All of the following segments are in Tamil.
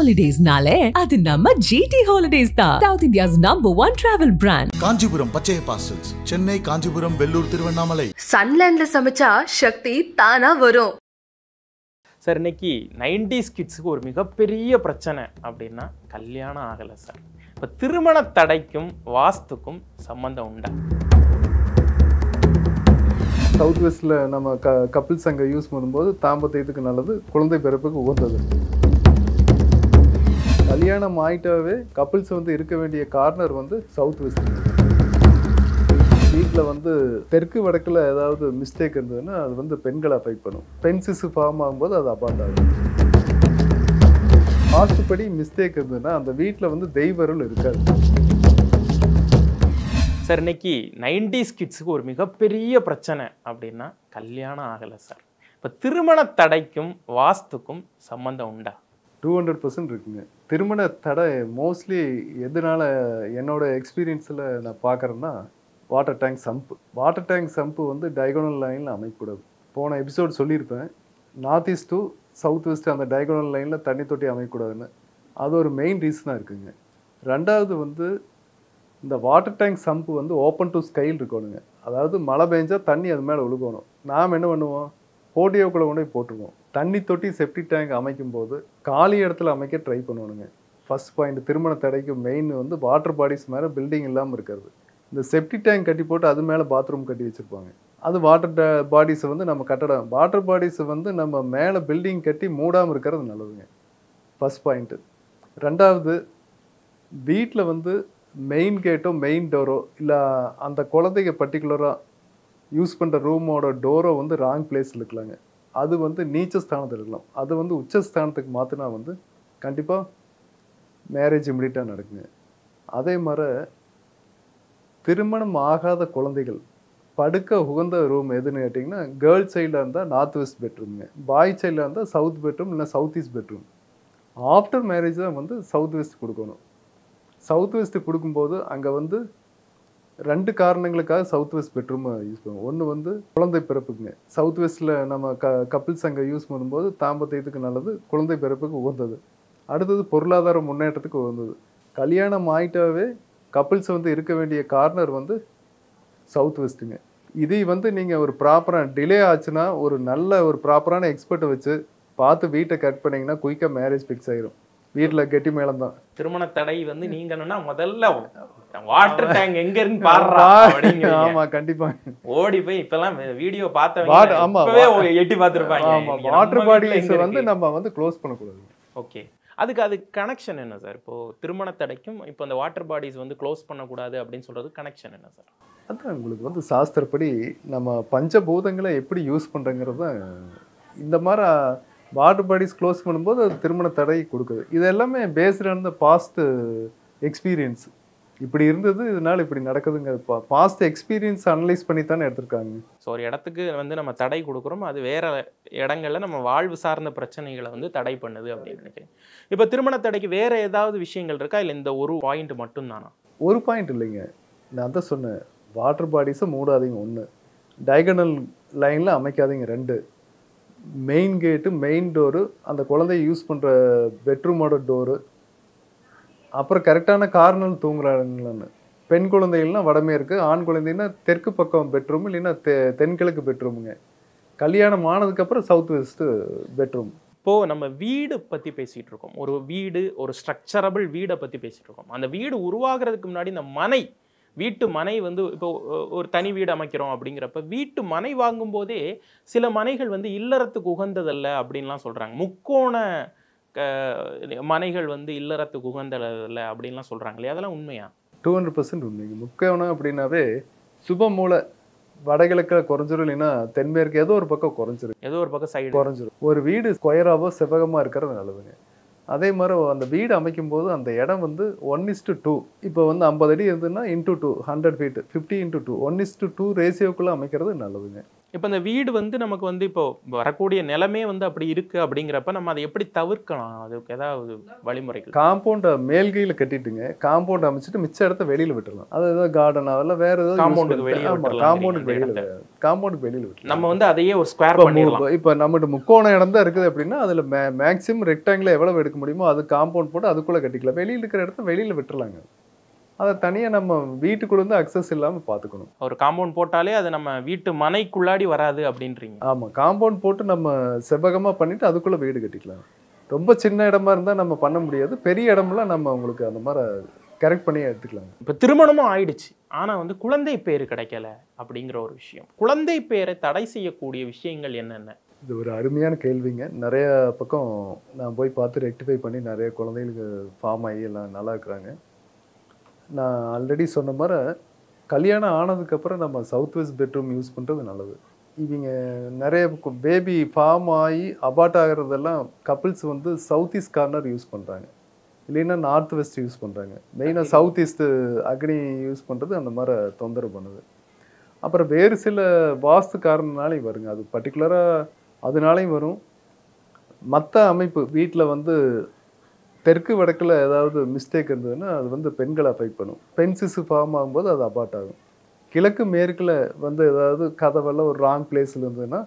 ஹாலிடேஸ்னாலே அது நம்ம ஜிடி ஹாலிடேஸ் தான். South India's number one travel brand Kanchipuram பச்சைய பாசல்ஸ் Chennai Kanchipuram Vellore Tiruvannamalai. சன்லேண்ட்ல சமைச்சா சக்தி தானா வரும். சார் இன்னைக்கு நைன்டிஸ் கிட்ஸுக்கு ஒரு மிகப்பெரிய பிரச்சனை அப்படின்னா கல்யாணம் ஆகலை சார். இப்போ திருமண தடைக்கும் வாஸ்துக்கும் சம்பந்தம் உண்டா? சவுத் வெஸ்ட்டில் நம்ம க கப்பிள்ஸ் அங்கே யூஸ் பண்ணும்போது தாம்பத்தியத்துக்கு நல்லது குழந்தை பிறப்புக்கு உகந்தது. கல்யாணம் ஆயிட்டாவே கப்பிள்ஸ் வந்து இருக்க வேண்டிய கார்னர் வந்து சவுத் வெஸ்ட் வீட்டில் வந்து தெற்கு வடக்கில் ஏதாவது மிஸ்டேக் இருந்ததுன்னா அது வந்து பெண்களை அஃபெக்ட் பண்ணும். பெண் சிசு ஃபார்ம் ஆகும்போது அது அபாண்ட் ஆகும். வாஸ்துப்படி மிஸ்டேக் இருந்ததுன்னா அந்த வீட்டில் வந்து தெய்வருள் இருக்காது. சார் இன்னைக்கு நைன்டிஸ் கிட்ஸுக்கு ஒரு மிகப்பெரிய பிரச்சனை அப்படின்னா கல்யாணம் ஆகலை சார் இப்போ திருமண தடைக்கும் வாஸ்துக்கும் சம்மந்தம் உண்டா? டூ ஹண்ட்ரட் பர்சன்ட் இருக்குங்க. திருமண தடை மோஸ்ட்லி எதனால என்னோட எக்ஸ்பீரியன்ஸில் நான் பார்க்குறேன்னா water tank sump water tank sump வந்து டயகோனல் லைனில் அமைக்கக்கூடாது. போன எபிசோட் சொல்லியிருப்பேன். North east to south west அந்த டயகோனல் லைனில் தண்ணி தொட்டி அமைக்கக்கூடாதுன்னு. அது ஒரு மெயின் ரீசனாக இருக்குங்க. ரெண்டாவது வந்து இந்த வாட்டர் டேங்க் சம்ப்பு வந்து ஓப்பன் டு ஸ்கைல் இருக்கணுங்க. அதாவது மழை பெஞ்சால் தண்ணி அது மேலே ஒழுகணும் நாம் என்ன பண்ணுவோம்? போட்டியோக்குள்ளே கொண்டு போய் போட்டுருவோம் தண்ணி தொட்டி செப்டி டேங்க் அமைக்கும் போது காலி இடத்துல அமைக்க ட்ரை பண்ணணுங்க ஃபர்ஸ்ட் பாயிண்ட் திருமண தடைக்கு மெயின் வந்து வாட்டர் பாடிஸ் மேலே பில்டிங் இல்லாமல் இருக்கிறது. இந்த செப்டி டேங்க் கட்டி போட்டு அது மேலே பாத்ரூம் கட்டி வச்சுருப்பாங்க. அது வாட்டர் பாடிஸை வந்து நம்ம கட்டடம் வாட்டர் பாடிஸை வந்து நம்ம மேலே பில்டிங் கட்டி மூடாமல் இருக்கிறது நல்லதுங்க. ஃபர்ஸ்ட் பாயிண்ட்டு ரெண்டாவது வீட்டில் வந்து மெயின் கேட்டோ மெயின் டோரோ இல்லை அந்த குழந்தைங்க பர்டிகுலராக யூஸ் பண்ணுற ரூமோட டோரோ வந்து ராங் பிளேஸில் இருக்கலாங்க. அது வந்து நீச்ச ஸ்தானத்தில் இருக்கலாம். அது வந்து உச்ச ஸ்தானத்துக்கு மாற்றினா வந்து கண்டிப்பாக மேரேஜ் இம்மிடியட்டாக நடக்குங்க. அதே மாதிரி திருமணம் ஆகாத குழந்தைகள் படுக்க உகந்த ரூம் எதுன்னு கேட்டிங்கன்னா கேர்ள் சைடில் இருந்தால் நார்த் வெஸ்ட் பெட்ரூம்ங்க பாய் சைடில் இருந்தால் சவுத் பெட்ரூம் இல்லை south east bedroom after marriage தான் வந்து சவுத் வெஸ்ட் கொடுக்கணும். சவுத் வெஸ்ட் கொடுக்கும்போது அங்கே வந்து ரெண்டு காரணங்களுக்காக சவுத் வெஸ்ட் பெட்ரூம் யூஸ் பண்ணுவோம். ஒன்று வந்து குழந்தை பிறப்புக்குங்க. சவுத் வெஸ்ட்டில் நம்ம க கப்பிள்ஸ் அங்கே யூஸ் பண்ணும்போது தாம்பத்தியத்துக்கு நல்லது குழந்தை பிறப்புக்கு உகந்தது. அடுத்தது பொருளாதார முன்னேற்றத்துக்கு உகந்தது. கல்யாணம் ஆயிட்டாவே கப்பிள்ஸ் வந்து இருக்க வேண்டிய கார்னர் வந்து சவுத் வெஸ்ட்டுங்க இதை வந்து நீங்கள் ஒரு ப்ராப்பராக டிலே ஆச்சுன்னா ஒரு நல்ல ஒரு ப்ராப்பரான எக்ஸ்பர்ட்டை வச்சு பார்த்து வீட்டை கட் பண்ணிங்கன்னா குயிக்காக மேரேஜ் ஃபிக்ஸ் ஆயிரும். வீட்டில் கெட்டி மேளம் தான் திருமண தடை வந்து நீங்கன்னா முதல்ல வாட்டர் டேங்க் எங்க இருந்து பாடுறா. ஆமா கண்டிப்பா. ஓடி போய் இப்பெல்லாம் வீடியோ பார்த்தவங்க ஆமா, எட்டி பார்த்திருப்பாங்க. ஆமா வாட்டர் பாடிஸ் வந்து? நம்ம வந்து க்ளோஸ் பண்ணக்கூடாது. ஓகே அதுக்கு அது கனெக்ஷன் என்ன சார் இப்போ திருமண தடைக்கும் இப்போ இந்த வாட்டர் பாடிஸ் வந்து க்ளோஸ் பண்ணக்கூடாது அப்படின்னு சொல்றது கனெக்ஷன் என்ன சார் அதான் உங்களுக்கு வந்து சாஸ்திரப்படி நம்ம பஞ்சபூதங்களை எப்படி யூஸ் பண்ணுறங்கிறது தான் இந்த மாதிரி வாட்டர் பாடிஸ் க்ளோஸ் பண்ணும்போது அது திருமண தடை கொடுக்குது. இது எல்லாமே based on the past experience இப்படி இருந்தது இதனால இப்படி நடக்குதுங்க. பாஸ்ட் எக்ஸ்பீரியன்ஸ் அனலைஸ் பண்ணி தானே எடுத்திருக்காங்க. ஸோ ஒரு இடத்துக்கு வந்து நம்ம தடை கொடுக்குறோம். அது வேற இடங்கள்ல நம்ம வாழ்வு சார்ந்த பிரச்சனைகளை வந்து தடை பண்ணுது அப்படின்னு நினைக்கிறேன். இப்போ திருமண தடைக்கு வேற ஏதாவது விஷயங்கள் இருக்கா? இல்லை இந்த ஒரு பாயிண்ட் மட்டும்தானா? ஒரு பாயிண்ட் இல்லைங்க. நான் தான் சொன்னேன். வாட்டர் பாடிஸை மூடாதீங்க ஒன்று டயகனல் லைனில் அமைக்காதீங்க ரெண்டு. மெயின் கேட்டு மெயின் டோரு அந்த குழந்தைய யூஸ் பண்ணுற பெட்ரூமோட டோரு அப்புறம் கரெக்டான கார்னல் தூங்குறாங்களான்னு. பெண் குழந்தைகள்னா வடமேற்கு ஆண் குழந்தைன்னா தெற்கு பக்கம் பெட்ரூம் இல்லைன்னா தெ தென்கிழக்கு பெட்ரூமுங்க. கல்யாணம் ஆனதுக்கப்புறம் சவுத் வெஸ்ட்டு பெட்ரூம் இப்போது நம்ம வீடு பற்றி பேசிகிட்டு இருக்கோம். ஒரு வீடு ஒரு ஸ்ட்ரக்சரபிள் வீடை பற்றி பேசிகிட்டு இருக்கோம். அந்த வீடு உருவாகிறதுக்கு முன்னாடி இந்த மனை வீட்டு மனை வந்து இப்போ ஒரு தனி வீடு அமைக்கிறோம் அப்படிங்கிறப்ப வீட்டு மனை வாங்கும்போதே சில மனைகள் வந்து இல்லறத்துக்கு உகந்ததல்ல அப்படின்லாம் சொல்கிறாங்க முக்கோண மனைகள் வந்து இல்லறத்துக்கு உகந்ததல்ல அப்படின்லாம் சொல்றாங்க இல்லையா? அதெல்லாம் உண்மையா? டூ ஹண்ட்ரட் பர்சன்ட் உண்மைங்க முக்கியம் அப்படின்னாவே சுப மூலை வடகிழக்கில் குறைஞ்சிரும் இல்லைன்னா தென்மேற்கு ஏதோ ஒரு பக்கம் குறைஞ்சிரும். ஏதோ ஒரு பக்கம் சைடு குறைஞ்சிரும். ஒரு வீடு ஸ்கொயராவோ செவ்வகமாக இருக்கிறது நல்லதுங்க. அதே மாதிரி அந்த வீடு அமைக்கும் போது அந்த இடம் வந்து ஒன் இஸ்டு டூ இப்போ வந்து ஐம்பது அடி இருந்ததுன்னா into two hundred feet fifty into two one is to two ரேஷியோக்குள்ளே அமைக்கிறது நல்லதுங்க. இப்போ இந்த வீடு வந்து நமக்கு வந்து இப்போ வரக்கூடிய நிலமே வந்து அப்படி இருக்கு அப்படிங்கிறப்ப நம்ம அதை எப்படி தவிர்க்கலாம்? அதுக்கு ஏதாவது வழிமுறைகள். காம்பவுண்டை மேல்கையில் கட்டிட்டுங்க. காம்பவுண்ட் அமைச்சிட்டு மிச்ச இடத்த வெளியில விட்டுறலாம். அது ஏதோ கார்டன் அதெல்லாம் வேற ஏதோ Compound-க்கு வெளிய விட்டுறலாம் காம்பவுண்டுக்கு வெளியில காம்பவுண்டுக்கு வெளியில விட்டுறலாம். நம்ம வந்து அதையே ஒரு ஸ்கொயர் பண்ணிடலாம். இப்போ நம்மகிட்ட முக்கோண இடம் தான் இருக்குது அப்படின்னா அதில் மே மேக்ஸிமம் ரெக்டாங்கில் எவ்வளவு எடுக்க முடியுமோ அது காம்பவுண்ட் போட்டு அதுக்குள்ளே கட்டிக்கலாம். வெளியில் இருக்கிற இடத்த வெளியில் விட்டுறலாங்க. அதை தனியாக நம்ம வீட்டுக்குள்ள இருந்து அக்சஸ் இல்லாமல் பார்த்துக்கணும் ஒரு காம்பவுண்ட் போட்டாலே அது நம்ம வீட்டு மனைக்குள்ளாடி வராது அப்படின்றீங்க. ஆமாம் காம்பவுண்ட் போட்டு நம்ம செவ்வகமாக பண்ணிட்டு அதுக்குள்ளே வீடு கட்டிக்கலாம். ரொம்ப சின்ன இடமா இருந்தால் நம்ம பண்ண முடியாது. பெரிய இடம்லாம் நம்ம உங்களுக்கு அந்த மாதிரி கரெக்ட் பண்ணி எடுத்துக்கலாம். இப்போ திருமணமும் ஆயிடுச்சு. ஆனா வந்து குழந்தை பேர் கிடைக்கல அப்படிங்கிற ஒரு விஷயம். குழந்தை பேரை தடை செய்யக்கூடிய விஷயங்கள் என்னென்ன? இது ஒரு அருமையான கேள்விங்க. நிறைய பக்கம் நான் போய் பார்த்து ரெக்டிஃபை பண்ணி நிறைய குழந்தைகளுக்கு ஃபார்ம் ஆகி எல்லாம் நல்லா இருக்கிறாங்க. நான் ஆல்ரெடி சொன்ன மாதிரி கல்யாணம் ஆனதுக்கப்புறம் நம்ம சவுத் வெஸ்ட் பெட்ரூம் யூஸ் பண்ணுறது நல்லது. இவங்க நிறைய பேபி ஃபார்ம் ஆகி அபார்ட் ஆகிறதெல்லாம் கப்பிள்ஸ் வந்து சவுத் ஈஸ்ட் கார்னர் யூஸ் பண்ணுறாங்க இல்லைன்னா நார்த் வெஸ்ட் யூஸ் பண்ணுறாங்க மெயினாக சவுத் ஈஸ்ட் அக்னி யூஸ் பண்ணுறது அந்த மாதிரி தொந்தரவு பண்ணுது. அப்புறம் வேறு சில வாஸ்து காரணனாலையும் வருங்க. அது பர்டிகுலராக அதனாலையும் வரும். மற்ற அமைப்பு வீட்டில் வந்து தெற்கு வடக்கில் ஏதாவது மிஸ்டேக் இருந்ததுன்னா அது வந்து பெண்களை அஃபெக்ட் பண்ணும். பெண் சிசு ஃபார்ம் ஆகும்போது அது அபார்ட் ஆகும். கிழக்கு மேற்கில் வந்து ஏதாவது கதவெல்லாம் ஒரு ராங் பிளேஸில் இருந்ததுன்னா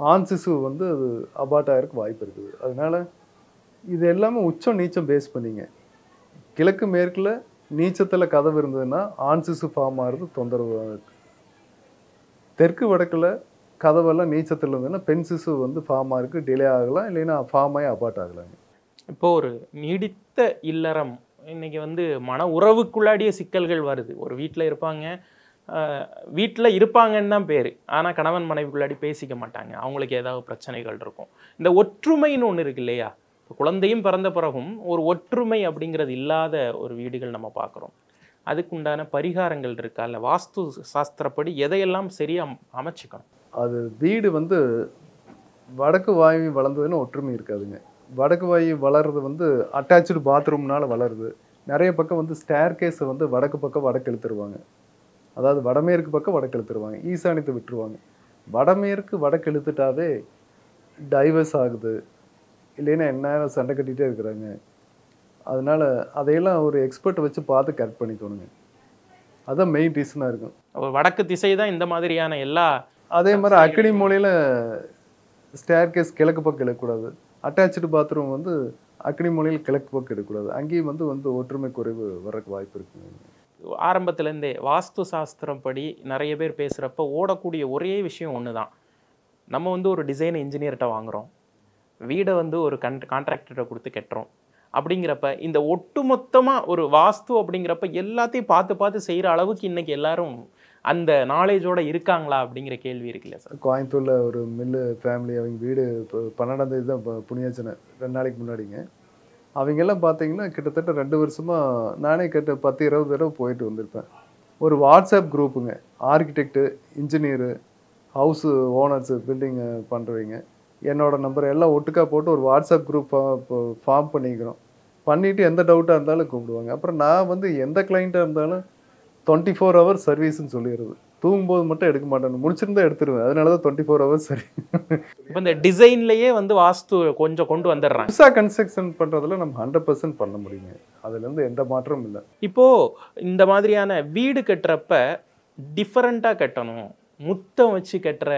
ஆண் சிசு வந்து அது அபார்ட் ஆகிறதுக்கு வாய்ப்பு இருக்குது. அதனால் இது எல்லாமே உச்சம் நீச்சம் பேஸ் பண்ணிங்க. கிழக்கு மேற்கில் நீச்சத்தில் கதவு இருந்ததுன்னா ஆண் சிசு ஃபார்ம் ஆகிறது தொந்தரவு தெற்கு வடக்கில் கதவெல்லாம் நீச்சத்தில் இருந்ததுன்னா பெண் சிசு வந்து ஃபார்ம் ஆகிறதுக்கு டிலே ஆகலாம் இல்லைன்னா ஃபார்ம் ஆகி அபார்ட் ஆகலாங்க. இப்போ ஒரு நீடித்த இல்லறம் இன்னைக்கு வந்து மன உறவுக்குள்ளாடிய சிக்கல்கள் வருது. ஒரு வீட்டில் இருப்பாங்க வீட்டில் இருப்பாங்கன்னு தான் பேர். ஆனால் கணவன் மனைவிக்குள்ளாடி பேசிக்க மாட்டாங்க. அவங்களுக்கு ஏதாவது பிரச்சனைகள் இருக்கும். இந்த ஒற்றுமைன்னு ஒன்று இருக்கு இல்லையா? இப்போ குழந்தையும் பிறந்த பிறகும் ஒரு ஒற்றுமை அப்படிங்கிறது இல்லாத ஒரு வீடுகள் நம்ம பார்க்குறோம். அதுக்குண்டான பரிகாரங்கள் இருக்கா? இல்லை வாஸ்து சாஸ்திரப்படி எதையெல்லாம் சரியாக அமைச்சிக்கணும்? அது வீடு வந்து வடக்கு வாயு வளர்ந்ததுன்னு ஒற்றுமை இருக்காதுங்க. வடக்கு வாயு வளர்றது வந்து அட்டாச்சு பாத்ரூம்னால வளருது. நிறைய பக்கம் வந்து ஸ்டேர் கேஸை வந்து வடக்கு பக்கம் வடக்கு இழுத்துருவாங்க. அதாவது வடமேற்கு பக்கம் வடக்கு இழுத்துருவாங்க. ஈசானியத்தை விட்டுருவாங்க. வடமேற்கு வடக்கு இழுத்துட்டாவே டைவர்ஸ் ஆகுது. இல்லைன்னா என்ன சண்டை கட்டிகிட்டே இருக்கிறாங்க. அதனால அதையெல்லாம் ஒரு எக்ஸ்பர்ட் வச்சு பார்த்து கரெக்ட் பண்ணிக்கணுங்க. அதான் மெயின் ரீசனாக இருக்கும். ஒரு வடக்கு திசை தான் இந்த மாதிரியான எல்லா அதே மாதிரி அக்கடி மூலையில் ஸ்டேர் கேஸ் கிழக்கு பக்கம் எடுக்கக்கூடாது அட்டாச்சு பாத்ரூம் வந்து அக்னிமொழியில் மூலையில் கிழக்கு பக்கம் எடுக்கக்கூடாது அங்கேயும் வந்து வந்து ஒற்றுமை குறைவு வர்றதுக்கு வாய்ப்பு இருக்குங்க ஆரம்பத்துலேருந்தே வாஸ்து சாஸ்திரம் படி நிறைய பேர் பேசுகிறப்ப ஓடக்கூடிய ஒரே விஷயம் ஒன்று தான் நம்ம வந்து ஒரு டிசைன் இன்ஜினியர்கிட்ட வாங்குகிறோம் வீடை வந்து ஒரு கன் கான்ட்ராக்டர்கிட்ட கொடுத்து கட்டுறோம். அப்படிங்கிறப்ப இந்த ஒட்டுமொத்தமாக ஒரு வாஸ்து அப்படிங்கிறப்ப எல்லாத்தையும் பார்த்து பார்த்து செய்கிற அளவுக்கு இன்றைக்கி எல்லாரும் அந்த நாலேஜோட இருக்காங்களா அப்படிங்கிற கேள்வி இருக்குல்ல சார் கோயம்புத்தூரில் ஒரு மில்லு ஃபேமிலி அவங்க வீடு இப்போ பன்னெண்டாம் தேதி தான் இப்போ புண்ணியாச்சனை ரெண்டு நாளைக்கு முன்னாடிங்க. அவங்க எல்லாம் பார்த்தீங்கன்னா கிட்டத்தட்ட ரெண்டு வருஷமாக நானே கிட்ட பத்து இருபது தடவை போயிட்டு வந்திருப்பேன். ஒரு WhatsApp குரூப்புங்க architect engineer house owners building பண்ணுறவங்க என்னோட நம்பர் எல்லாம் ஒட்டுக்காக போட்டு ஒரு வாட்ஸ்அப் குரூப் ஃபார்ம் பண்ணிக்கிறோம். பண்ணிவிட்டு எந்த டவுட்டாக இருந்தாலும் கூப்பிடுவாங்க. அப்புறம் நான் வந்து எந்த கிளைண்ட்டாக இருந்தாலும் டுவெண்ட்டி ஃபோர் ஹவர்ஸ் சர்வீஸ்னு சொல்லிடுறது. தூங்கும்போது மட்டும் எடுக்க மாட்டேன் முடிச்சிருந்தா எடுத்துருவேன். அதனால தான் டுவெண்ட்டி ஃபோர் ஹவர்ஸ் சரி இப்போ இந்த டிசைன்லேயே வந்து வாஸ்து கொஞ்சம் கொண்டு வந்துடுறாங்க. புதுசாக கன்ஸ்ட்ரக்ஷன் பண்ணுறதுல நம்ம ஹண்ட்ரட் பர்சன்ட் பண்ண முடியுங்க. அதுலேருந்து எந்த மாற்றமும் இல்லை. இப்போ இந்த மாதிரியான வீடு கட்டுறப்ப டிஃபரெண்ட்டாக கட்டணும். முத்தம் வச்சு கட்டுற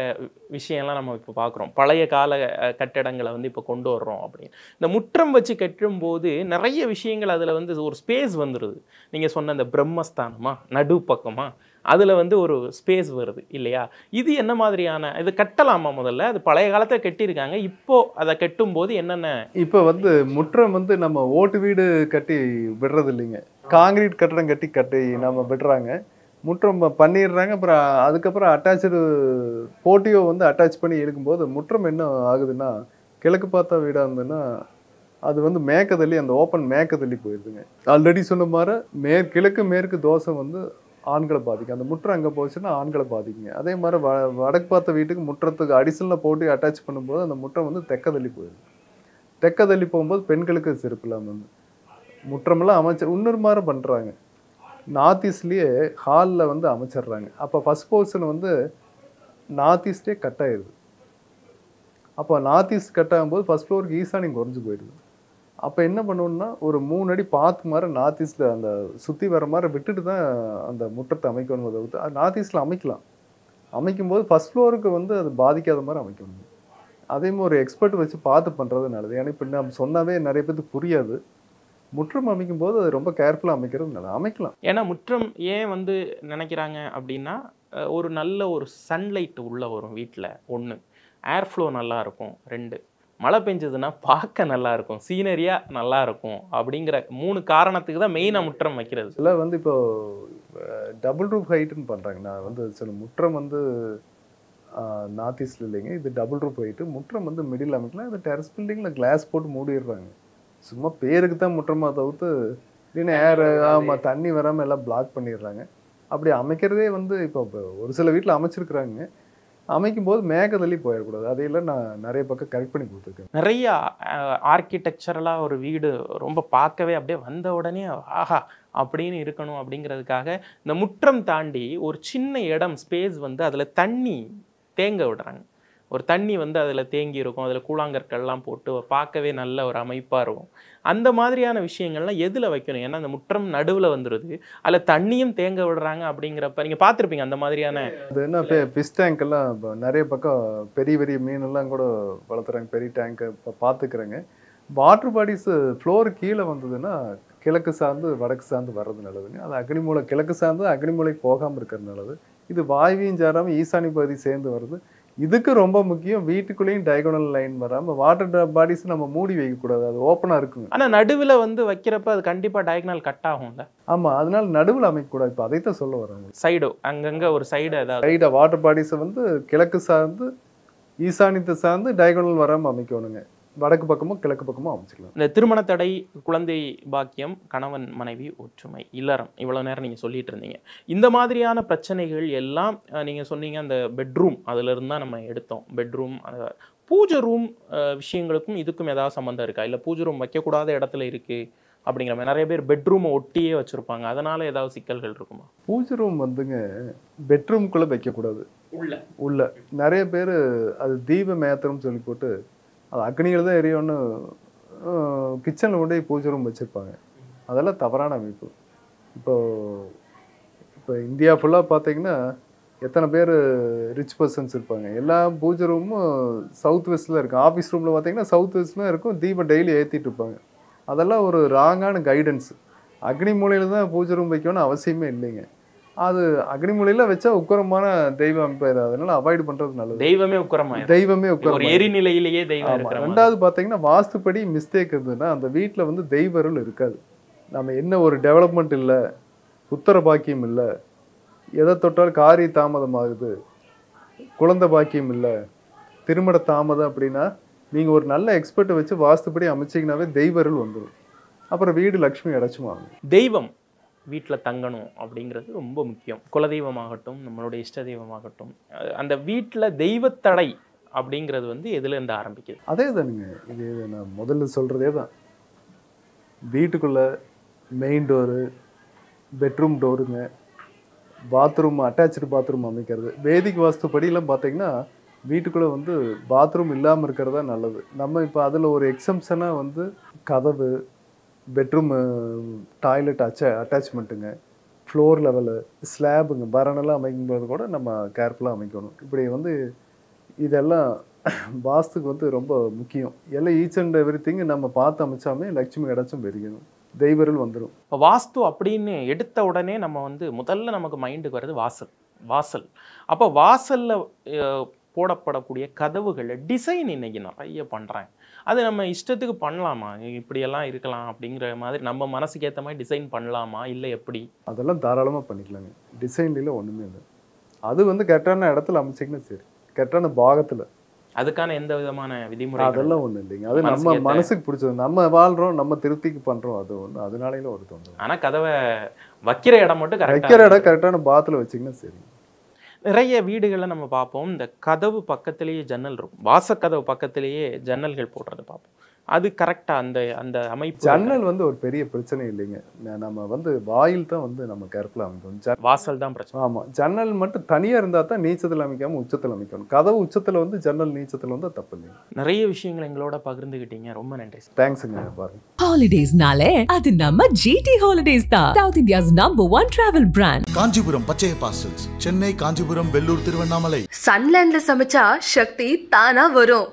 விஷயம்லாம் நம்ம இப்போ பார்க்குறோம் பழைய கால கட்டடங்களை வந்து இப்போ கொண்டு வர்றோம் அப்படின்னு. இந்த முற்றம் வச்சு கட்டும்போது நிறைய விஷயங்கள் அதில் வந்து ஒரு ஸ்பேஸ் வந்துடுது நீங்கள் சொன்ன இந்த பிரம்மஸ்தானமா நடு பக்கமா அதில் வந்து ஒரு ஸ்பேஸ் வருது இல்லையா? இது என்ன மாதிரியான இது கட்டலாமா முதல்ல? அது பழைய காலத்தில் கட்டியிருக்காங்க. இப்போ அதை கட்டும்போது என்னென்ன? இப்போ வந்து முற்றம் வந்து நம்ம ஓட்டு வீடு கட்டி விடுறது இல்லைங்க காங்கிரீட் கட்டடம் கட்டி கட்டி நம்ம விடுறாங்க. முற்றம் பண்ணிடுறாங்க. அப்புறம் அதுக்கப்புறம் அட்டாச்சு போட்டியோ வந்து அட்டாச் பண்ணி எடுக்கும்போது முற்றம் என்ன ஆகுதுன்னா கிழக்கு பார்த்தா வீடாக இருந்ததுன்னா அது வந்து மேற்க தள்ளி அந்த ஓப்பன் மேக்க தள்ளி போயிடுதுங்க ஆல்ரெடி சொன்ன மாதிரி மேற் கிழக்கு மேற்கு தோசை வந்து ஆண்களை பாதிக்கும். அந்த முற்றம் அங்கே போச்சுன்னா ஆண்களை பாதிக்குங்க. அதே மாதிரி வ வடக்கு பார்த்த வீட்டுக்கு முற்றத்துக்கு அடிஷனலாக போட்டு அட்டாச் பண்ணும்போது அந்த முற்றம் வந்து தெக்க தள்ளி போயிடுது தெக்க தள்ளி போகும்போது பெண்களுக்கு செருப்பு இல்லாமல் வந்து முற்றமெல்லாம் அமைச்சு இன்னொரு மாதிரி பண்ணுறாங்க நார்த் ஈஸ்ட்லேயே ஹாலில் வந்து அமைச்சிடுறாங்க அப்போ ஃபஸ்ட் போர்ஷன் வந்து நார்த் ஈஸ்டே கட் ஆயிடுது அப்போ நார்த் ஈஸ்ட் கட் ஆகும்போது ஃபஸ்ட் ஃப்ளோருக்கு ஈசானி குறைஞ்சி போயிடுது. அப்போ என்ன பண்ணணும்னா ஒரு மூணு அடி பார்த்து மாதிரி நார்த் ஈஸ்ட்டில் அந்த சுற்றி வர மாதிரி விட்டுட்டு தான் அந்த முற்றத்தை அமைக்கணும் தவிர்த்து அது நார்த் ஈஸ்ட்டில் அமைக்கலாம். அமைக்கும் போது ஃப்ளோருக்கு வந்து அது பாதிக்காத மாதிரி அமைக்கணும் அதே மாதிரி ஒரு எக்ஸ்பர்ட் வச்சு பார்த்து பண்ணுறது நல்லது ஏன்னா இப்போ நம்ம சொன்னாவே நிறைய பேருக்கு புரியாது. முற்றம் அமைக்கும் போது அது ரொம்ப கேர்ஃபுல்லாக அமைக்கிறது நல்லது. அமைக்கலாம். ஏன்னா முற்றம் ஏன் வந்து நினைக்கிறாங்க அப்படின்னா ஒரு நல்ல ஒரு சன்லைட் உள்ள வரும் வீட்டில் ஒன்று ஏர் ஃப்ளோ நல்லா இருக்கும். ரெண்டு மழை பெஞ்சதுன்னா பார்க்க நல்லா இருக்கும். சீனரியாக நல்லா இருக்கும் அப்படிங்கிற மூணு காரணத்துக்கு தான் மெயினாக முற்றம் வைக்கிறது. சில வந்து இப்போ டபுள் ரூப் ஹைட்டுன்னு பண்ணுறாங்க நான் வந்து சில முற்றம் வந்து நார்த் ஈஸ்ட்ல இல்லைங்க. இது டபுள் ரூப் ஹைட்டு முற்றம் வந்து மிடில் அமைக்கலாம். இது டெரஸ் பில்டிங்கில் கிளாஸ் போட்டு மூடிடுறாங்க. சும்மா பேருக்கு தான் முற்றமா தவிர்த்து இல்லைன்னா ஏர் ஆமாம் தண்ணி வராமல் எல்லாம் பிளாக் பண்ணிடுறாங்க. அப்படி அமைக்கிறதே வந்து இப்போ இப்போ ஒரு சில வீட்டில் அமைச்சிருக்கிறாங்க. அமைக்கும் போது மேகதள்ளி போயிடக்கூடாது. அதையெல்லாம் நான் நிறைய பக்கம் கரெக்ட் பண்ணி கொடுத்துருக்கேன். நிறைய ஆர்கிடெக்சரலாக ஒரு வீடு ரொம்ப பார்க்கவே அப்படியே வந்த உடனே ஆஹா அப்படின்னு இருக்கணும் அப்படிங்கிறதுக்காக இந்த முற்றம் தாண்டி ஒரு சின்ன இடம் ஸ்பேஸ் வந்து அதில் தண்ணி தேங்க விடுறாங்க. ஒரு தண்ணி வந்து அதில் தேங்கி இருக்கும் அதில் கூழாங்கற்கள்லாம் போட்டு பார்க்கவே நல்ல ஒரு அமைப்பாக இருக்கும். அந்த மாதிரியான விஷயங்கள்லாம் எதில் வைக்கணும்? ஏன்னா அந்த முற்றம் நடுவில் வந்துடுது அதில் தண்ணியும் தேங்க விடுறாங்க அப்படிங்கிறப்ப நீங்கள் பார்த்துருப்பீங்க அந்த மாதிரியான அது என்ன ஃபிஷ் டேங்க்கெல்லாம் நிறைய பக்கம் பெரிய பெரிய மீனெல்லாம் கூட வளர்த்துறாங்க. பெரிய டேங்க்கை இப்போ பார்த்துக்கிறேங்க. வாட்டர் பாடிஸ் ஃப்ளோர் கீழே வந்ததுன்னா கிழக்கு சார்ந்து வடக்கு சார்ந்து வர்றது நல்லதுங்க அது அக்னிமூலை கிழக்கு சார்ந்து அக்னிமூலைக்கு போகாமல் இருக்கிறது நல்லது. இது வாயுவையும் சாராமல் ஈசானி பகுதி சேர்ந்து வருது இதுக்கு ரொம்ப முக்கியம் வீட்டுக்குள்ளேயும் டயகோனல் லைன் வராமல் வாட்டர் பாடிஸ் நம்ம மூடி வைக்கக்கூடாது. அது ஓப்பனாக இருக்குங்க. ஆனால் நடுவில் வந்து வைக்கிறப்ப அது கண்டிப்பாக டயக்னல் கட் ஆகும்ல? ஆமாம் அதனால நடுவில் அமைக்கக்கூடாது. இப்போ அதைத்தான் சொல்ல வராங்க சைடோ அங்கங்கே ஒரு சைடு ஏதாவது? ரைட்டாக வாட்டர் பாடிஸை வந்து கிழக்கு சார்ந்து ஈசானியத்தை சார்ந்து டயகோனல் வராமல் அமைக்கணுங்க. வடக்கு பக்கமும் கிழக்கு பக்கமும் அமைச்சிக்கலாம் இந்த திருமண தடை குழந்தை பாக்கியம் கணவன் மனைவி ஒற்றுமை இல்லறம் இவ்வளோ நேரம் நீங்கள் சொல்லிட்டு இருந்தீங்க. இந்த மாதிரியான பிரச்சனைகள் எல்லாம் நீங்கள் சொன்னீங்க அந்த பெட்ரூம் அதுலேருந்து தான் நம்ம எடுத்தோம். பெட்ரூம் பூஜை ரூம் விஷயங்களுக்கும் இதுக்கும் ஏதாவது சம்மந்தம் இருக்கா? இல்லை பூஜை ரூம் வைக்கக்கூடாத இடத்துல இருக்குது அப்படிங்கிற மாதிரி நிறைய பேர் பெட்ரூமை ஒட்டியே வச்சுருப்பாங்க. அதனால ஏதாவது சிக்கல்கள் இருக்குமா? பூஜை ரூம் வந்துங்க பெட்ரூம்குள்ளே வைக்கக்கூடாது. உள்ள. உள்ள. நிறைய பேர் அது தீபம் ஏத்தணும்னு சொல்லி போட்டு அது அக்னியில் தான் எரியும்னு கிச்சனில் கொண்டு போய் பூஜை ரூம் வச்சுருப்பாங்க. அதெல்லாம் தவறான அமைப்பு. இப்போ இப்போ இந்தியா ஃபுல்லாக பார்த்தீங்கன்னா எத்தனை பேர் ரிச் பர்சன்ஸ் இருப்பாங்க? எல்லா பூஜை ரூமும் சவுத் வெஸ்ட்டில் இருக்கும். ஆஃபீஸ் ரூமில் பார்த்தீங்கன்னா சவுத் வெஸ்ட்லாம் இருக்கும் தீபம் டெய்லி ஏற்றிட்டு இருப்பாங்க. அதெல்லாம் ஒரு ராங்கான கைடன்ஸ் அக்னி மூலையில் தான் பூஜை ரூம் வைக்கணும்னு அவசியமே இல்லைங்க. அது அக்னி மூலையில் வச்சா உக்கரமான தெய்வ அமைப்பு. அதனால அவாய்ட் பண்ணுறது நல்லது. தெய்வமே உக்கரமா தெய்வமே ஒரு உக்கரம் எரிநிலையிலேயே தெய்வம். ரெண்டாவது பார்த்தீங்கன்னா வாஸ்துப்படி மிஸ்டேக் இருந்ததுன்னா அந்த வீட்டில் வந்து தெய்வருள் இருக்காது. நம்ம என்ன ஒரு டெவலப்மெண்ட் இல்லை புத்திர பாக்கியம் இல்லை எதை தொட்டாலும் காரிய தாமதம் ஆகுது குழந்தை பாக்கியம் இல்லை திருமண தாமதம் அப்படின்னா நீங்கள் ஒரு நல்ல எக்ஸ்பர்ட்டை வச்சு வாஸ்துப்படி அமைச்சிங்கனாவே தெய்வருள் வந்துடும் அப்புறம் வீடு லக்ஷ்மி அடைச்சுமாங்க தெய்வம். வீட்டில் தங்கணும் அப்படிங்கிறது ரொம்ப முக்கியம். குலதெய்வமாகட்டும் நம்மளுடைய இஷ்ட தெய்வமாகட்டும். அந்த வீட்டில் தெய்வத்தடை அப்படிங்கிறது வந்து எதுலேருந்து ஆரம்பிக்குது? அதே தானுங்க இது நான் முதல்ல சொல்கிறதே தான் வீட்டுக்குள்ளே மெயின் டோரு பெட்ரூம் டோருங்க பாத்ரூம் அட்டாச்சு பாத்ரூம் அமைக்கிறது. வேதிக் வாஸ்து படியெல்லாம் பார்த்தீங்கன்னா வீட்டுக்குள்ளே வந்து பாத்ரூம் இல்லாமல் இருக்கிறதா நல்லது. நம்ம இப்போ அதில் ஒரு எக்ஸம்ஷனாக வந்து கதவு பெட்ரூம் டாய்லெட் அச்ச அட்டாச்மெண்ட்டுங்க ஃப்ளோர் லெவலு ஸ்லாபுங்க பரணெல்லாம் அமைக்கும்போது கூட நம்ம கேர்ஃபுல்லாக அமைக்கணும். இப்படி வந்து இதெல்லாம் வாஸ்துக்கு வந்து ரொம்ப முக்கியம். எல்லாம் ஈச் அண்ட் எவ்ரி நம்ம பார்த்து அமைச்சாமே லட்சுமி கிடச்சும் பெருகணும் தெய்வருள் வந்துடும் இப்போ வாஸ்து அப்படின்னு எடுத்த உடனே நம்ம வந்து முதல்ல நமக்கு மைண்டுக்கு வர்றது வாசல். வாசல். அப்போ வாசலில் போடப்படக்கூடிய கதவுகளில் டிசைன் இன்னைக்கு நிறைய பண்றாங்க. அது நம்ம இஷ்டத்துக்கு பண்ணலாமா? இப்படியெல்லாம் இருக்கலாம் அப்படிங்கிற மாதிரி நம்ம மனசுக்கு ஏற்ற மாதிரி டிசைன் பண்ணலாமா? இல்லை எப்படி? அதெல்லாம் தாராளமாக பண்ணிக்கலாங்க. டிசைன்ல ஒன்றுமே இல்லை. அது வந்து கரெக்டான இடத்துல அமைச்சிங்கன்னா சரி. கரெக்டான பாகத்தில். அதுக்கான எந்த விதமான விதிமுறை அதெல்லாம் ஒன்றும் இல்லைங்க. அது நம்ம மனசுக்கு பிடிச்சது. நம்ம வாழ்கிறோம் நம்ம திருப்திக்கு பண்ணுறோம் அது ஒன்று அதனாலேயும் ஒரு தோணும் ஆனா கதவை வைக்கிற இடம் மட்டும் வைக்கிற இடம் கரெக்டான பாத்தில் வச்சிங்கன்னா சரி. நிறைய வீடுகளில் நம்ம பார்ப்போம் இந்த கதவு பக்கத்திலேயே ஜன்னல் இருக்கும். வாசக்கதவு பக்கத்திலேயே ஜன்னல்கள் போடுறது பார்ப்போம். அது கரெக்டா அந்த அந்த அமைப்பு ஜன்னல் வந்து ஒரு பெரிய பிரச்சனை இல்லைங்க. நம்ம வந்து வாயில் தான் வந்து நம்ம கேர்ஃபுல்லாக அமைக்கணும். ஜ- வாசல் தான் பிரச்சனை. ஆமா. ஜன்னல் மட்டும் தனியா இருந்தா தான் நீச்சத்தில் அமைக்காம உச்சத்தில் அமைக்கணும். கதவு உச்சத்துல வந்து ஜன்னல் நீச்சத்தில் வந்து தப்பு இல்லைங்க. நிறைய விஷயங்கள் எங்களோட பகிர்ந்துகிட்டீங்க. ரொம்ப நன்றி சார். தேங்க்ஸுங்க. பாருங்க. Nale, அது நம்ம GT Holidays தான். South India's number one travel brand. Kanchipuram பச்சைய parcels Chennai Kanchipuram Vellore Tiruvannamalai. சன்லேண்ட்ல சமைச்சா சக்தி தானா வரும்.